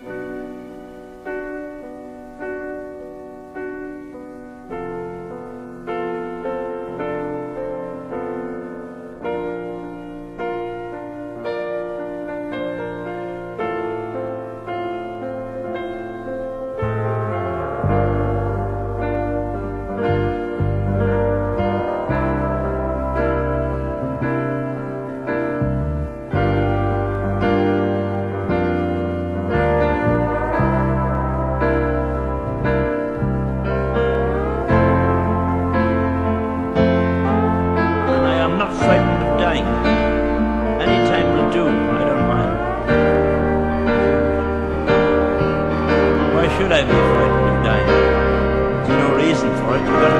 and Why